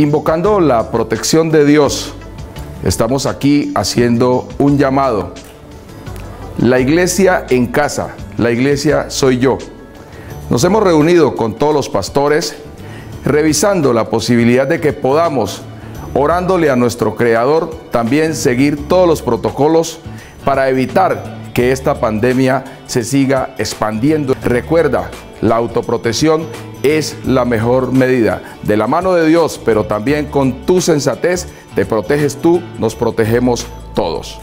Invocando la protección de Dios, estamos aquí haciendo un llamado. La iglesia en casa, la iglesia soy yo. Nos hemos reunido con todos los pastores revisando la posibilidad de que podamos, orándole a nuestro Creador, también seguir todos los protocolos para evitar que esta pandemia se siga expandiendo. Recuerda, la autoprotección es la mejor medida. De la mano de Dios, pero también con tu sensatez, te proteges tú, nos protegemos todos.